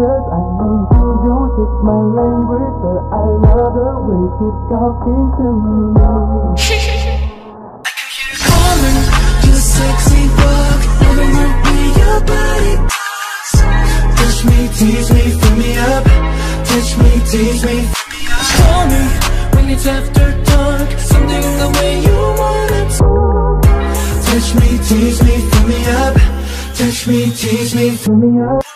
to. I know you don't speak my language, but I love the way she's talking to me. Calling, your sexy walk, loving the way your body. Touch me, tease me, fill me up. Touch me, tease me, fill me up. Call me when it's after dark. Something in the way you wanna. Touch me, tease me, fill me up. Touch me, tease me, fill me up.